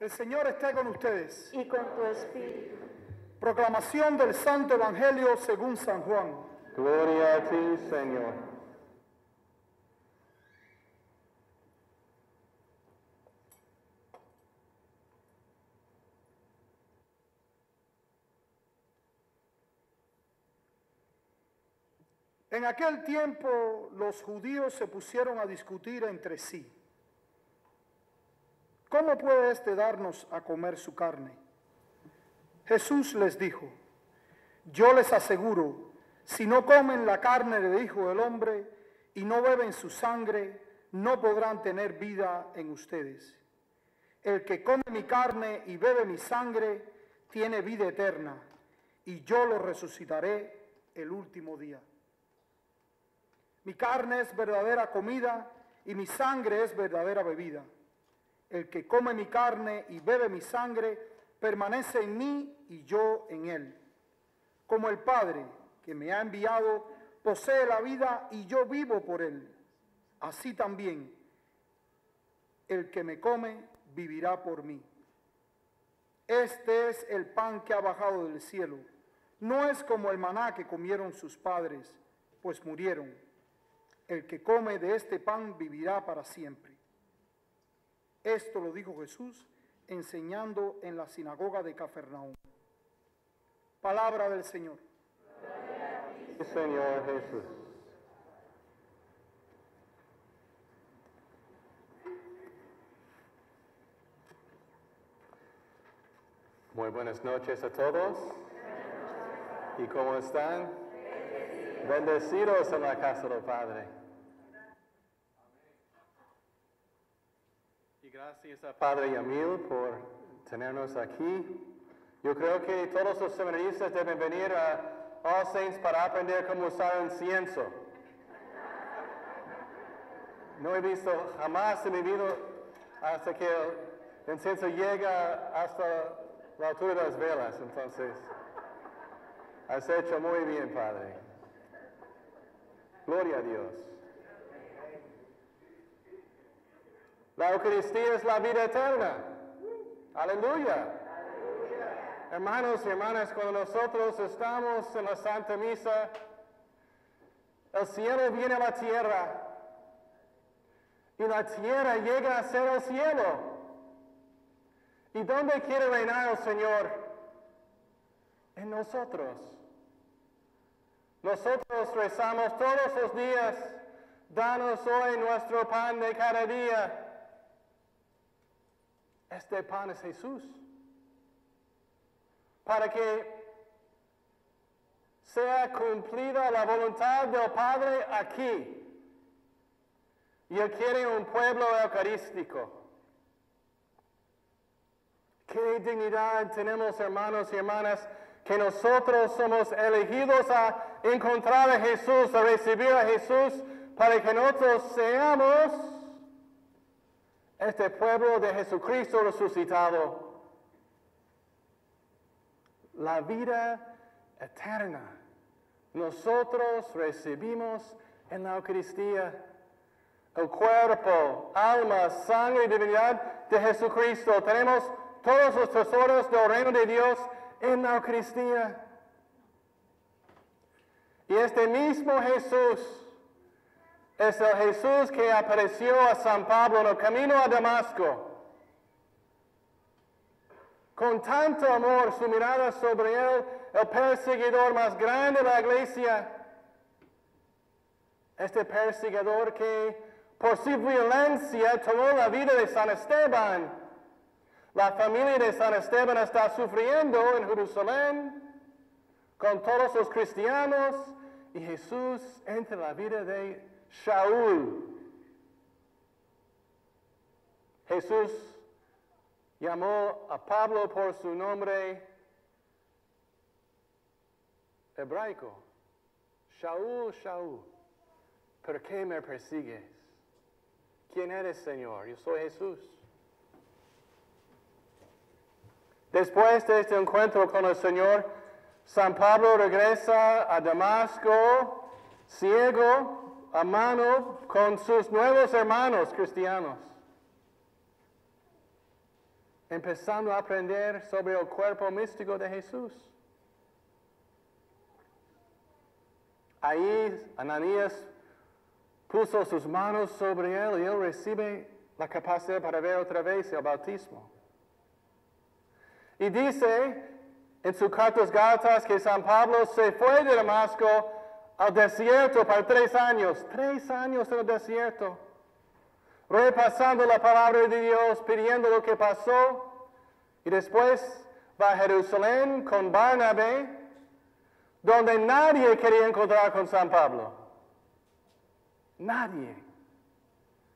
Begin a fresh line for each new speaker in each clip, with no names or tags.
El Señor esté con ustedes.
y con tu espíritu.
Proclamación del Santo Evangelio según San Juan.
Gloria a ti, Señor.
En aquel tiempo los judíos se pusieron a discutir entre sí. ¿Cómo puede éste darnos a comer su carne? Jesús les dijo, yo les aseguro, si no comen la carne del Hijo del Hombre y no beben su sangre, no podrán tener vida en ustedes. El que come mi carne y bebe mi sangre, tiene vida eterna, y yo lo resucitaré el último día. Mi carne es verdadera comida y mi sangre es verdadera bebida. El que come mi carne y bebe mi sangre permanece en mí y yo en él. Como el Padre que me ha enviado posee la vida y yo vivo por él. Así también el que me come vivirá por mí. Este es el pan que ha bajado del cielo. No es como el maná que comieron sus padres, pues murieron. El que come de este pan vivirá para siempre. Esto lo dijo Jesús enseñando en la sinagoga de Cafarnaúm. Palabra del Señor.
Señor Jesús. Muy buenas noches a todos. ¿Y cómo están? Bendecidos en la casa del Padre. Y gracias a Padre Yamil por tenernos aquí. Yo creo que todos los seminaristas deben venir a All Saints para aprender cómo usar incienso. No he visto jamás en mi vida hasta que el incienso llega hasta la altura de las velas. Entonces, has hecho muy bien, Padre. Gloria a Dios. La Eucaristía es la vida eterna. Aleluya. Hermanos y hermanas, cuando nosotros estamos en la Santa Misa, el cielo viene a la tierra y la tierra llega a ser el cielo. ¿Y dónde quiere reinar el Señor? En nosotros. Nosotros rezamos todos los días, danos hoy nuestro pan de cada día. Este pan es Jesús. Para que sea cumplida la voluntad del Padre aquí. Y Él quiere un pueblo eucarístico. Qué dignidad tenemos, hermanos y hermanas, que nosotros somos elegidos a encontrar a Jesús, a recibir a Jesús, para que nosotros seamos este pueblo de Jesucristo resucitado. La vida eterna. Nosotros recibimos en la Eucaristía el cuerpo, alma, sangre y divinidad de Jesucristo. Tenemos todos los tesoros del reino de Dios en la Eucaristía. Y este mismo Jesús es el Jesús que apareció a San Pablo en el camino a Damasco. Con tanto amor, su mirada sobre él, el perseguidor más grande de la iglesia, este perseguidor que por su violencia tomó la vida de San Esteban. La familia de San Esteban está sufriendo en Jerusalén con todos los cristianos y Jesús entra en la vida de Shaul. Jesús llamó a Pablo por su nombre hebraico. Shaul, Shaul, ¿por qué me persigues? ¿Quién eres, Señor? Yo soy Jesús. Después de este encuentro con el Señor, San Pablo regresa a Damasco, ciego, a mano, con sus nuevos hermanos cristianos. empezando a aprender sobre el cuerpo místico de Jesús. Ahí Ananías puso sus manos sobre él y él recibe la capacidad para ver otra vez el bautismo. Y dice en sus cartas Gálatas que San Pablo se fue de Damasco al desierto para tres años, tres años en el desierto, repasando la palabra de Dios, pidiendo lo que pasó, y después va a Jerusalén con Barnabé, donde nadie quería encontrar con San Pablo. Nadie,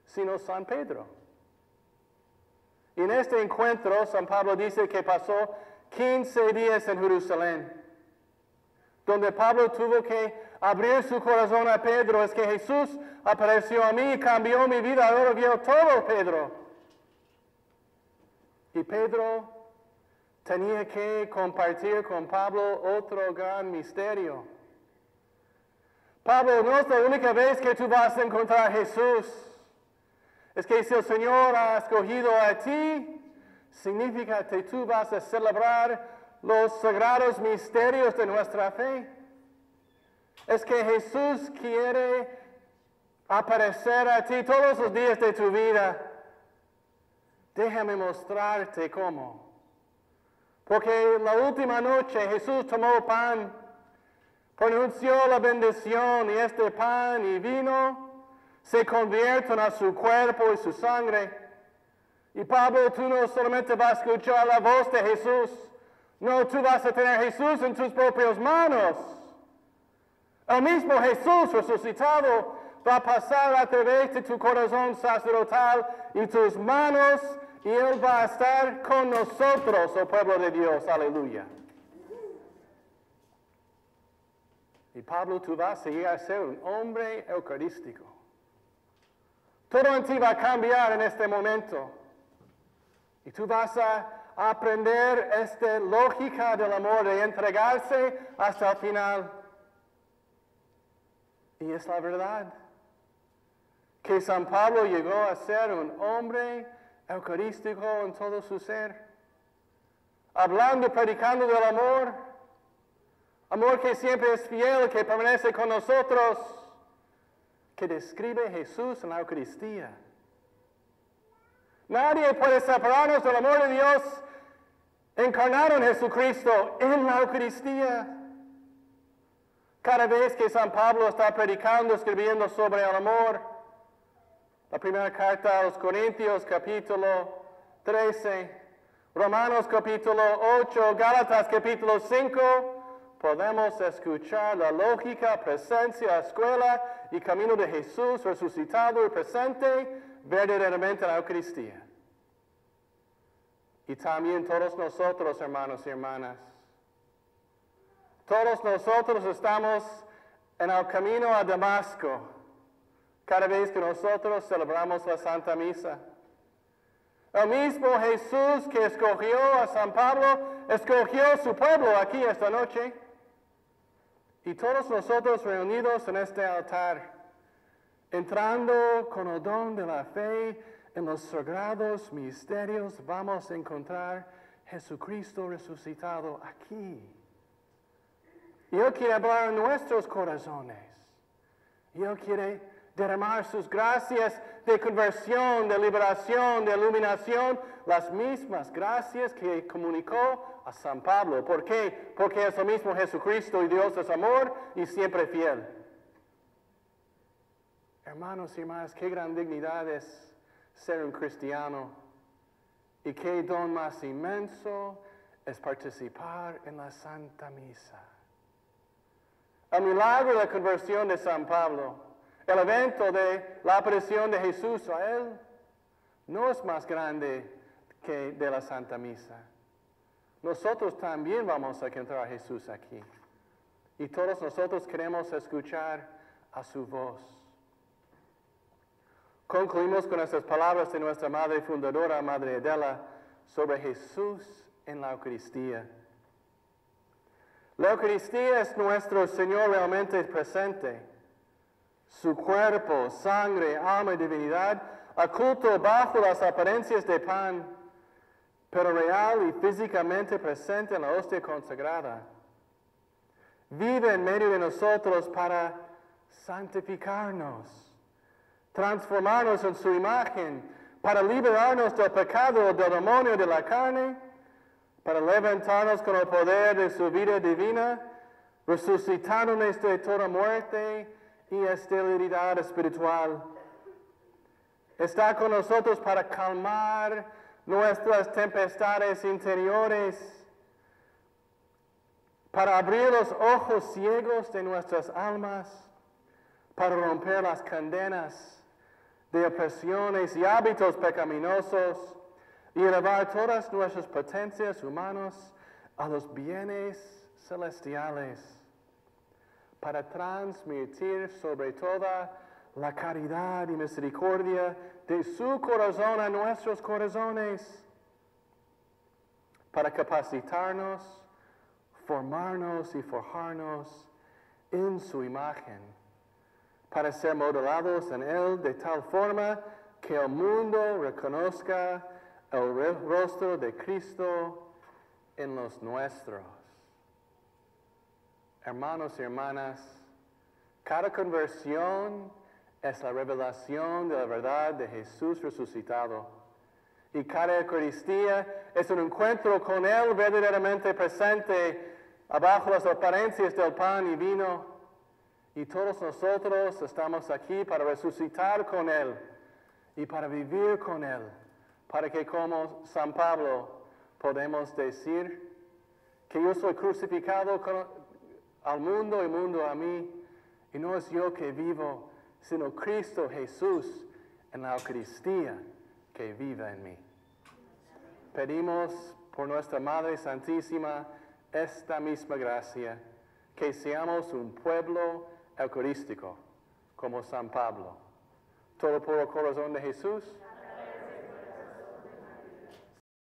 sino San Pedro. Y en este encuentro, San Pablo dice que pasó 15 días en Jerusalén, donde Pablo tuvo que abrir su corazón a Pedro. Es que Jesús apareció a mí y cambió mi vida. Ahora vio todo, Pedro. Y Pedro tenía que compartir con Pablo otro gran misterio. Pablo, no es la única vez que tú vas a encontrar a Jesús. Es que si el Señor ha escogido a ti, significa que tú vas a celebrar los sagrados misterios de nuestra fe. Es que Jesús quiere aparecer a ti todos los días de tu vida. Déjame mostrarte cómo. Porque la última noche Jesús tomó pan, pronunció la bendición y este pan y vino se convierten a su cuerpo y su sangre. Y Pablo, tú no solamente vas a escuchar la voz de Jesús, no, tú vas a tener Jesús en tus propias manos. El mismo Jesús resucitado va a pasar a través de tu corazón sacerdotal y tus manos y Él va a estar con nosotros, oh pueblo de Dios. Aleluya. Y Pablo, tú vas a llegar a ser un hombre eucarístico. Todo en ti va a cambiar en este momento. Y tú vas a aprender esta lógica del amor de entregarse hasta el final. Y es la verdad. Que San Pablo llegó a ser un hombre eucarístico en todo su ser, hablando, predicando del amor, amor que siempre es fiel, que permanece con nosotros, que describe Jesús en la Eucaristía. Nadie puede separarnos del amor de Dios. Encarnado en Jesucristo en la Eucaristía. Cada vez que San Pablo está predicando, escribiendo sobre el amor, la primera carta a los Corintios capítulo 13, Romanos capítulo 8, Gálatas capítulo 5, podemos escuchar la lógica, presencia, escuela y camino de Jesús resucitado y presente verdaderamente en la Eucaristía. Y también todos nosotros, hermanos y hermanas, todos nosotros estamos en el camino a Damasco cada vez que nosotros celebramos la Santa Misa. El mismo Jesús que escogió a San Pablo, escogió su pueblo aquí esta noche. Y todos nosotros reunidos en este altar, entrando con el don de la fe en los sagrados misterios, vamos a encontrar Jesucristo resucitado aquí. Él quiere hablar en nuestros corazones. Y quiere derramar sus gracias de conversión, de liberación, de iluminación, las mismas gracias que comunicó a San Pablo. ¿Por qué? Porque es el mismo Jesucristo y Dios es amor y siempre fiel. Hermanos y hermanas, qué gran dignidad es ser un cristiano y qué don más inmenso es participar en la Santa Misa. El milagro de la conversión de San Pablo, el evento de la aparición de Jesús a él, no es más grande que de la Santa Misa. Nosotros también vamos a encontrar a Jesús aquí. Y todos nosotros queremos escuchar a su voz. Concluimos con estas palabras de nuestra Madre Fundadora, Madre Adela, sobre Jesús en la Eucaristía. La Eucaristía es nuestro Señor realmente presente. Su cuerpo, sangre, alma y divinidad, oculto bajo las apariencias de pan, pero real y físicamente presente en la hostia consagrada. Vive en medio de nosotros para santificarnos, transformarnos en su imagen, para liberarnos del pecado, del demonio, de la carne, para levantarnos con el poder de su vida divina, resucitándonos de toda muerte y esterilidad espiritual. Está con nosotros para calmar nuestras tempestades interiores, para abrir los ojos ciegos de nuestras almas, para romper las cadenas de opresiones y hábitos pecaminosos y elevar todas nuestras potencias humanas a los bienes celestiales, para transmitir sobre toda la caridad y misericordia de su corazón a nuestros corazones, para capacitarnos, formarnos y forjarnos en su imagen, para ser modelados en Él de tal forma que el mundo reconozca el rostro de Cristo en los nuestros. Hermanos y hermanas, cada conversión es la revelación de la verdad de Jesús resucitado. Y cada Eucaristía es un encuentro con Él verdaderamente presente abajo las apariencias del pan y vino. Y todos nosotros estamos aquí para resucitar con Él y para vivir con Él, para que como San Pablo podemos decir que yo soy crucificado al mundo y mundo a mí, y no es yo que vivo, sino Cristo Jesús en la Eucaristía que vive en mí. Pedimos por nuestra Madre Santísima esta misma gracia, que seamos un pueblo eucarístico como San Pablo. Todo por el corazón de Jesús.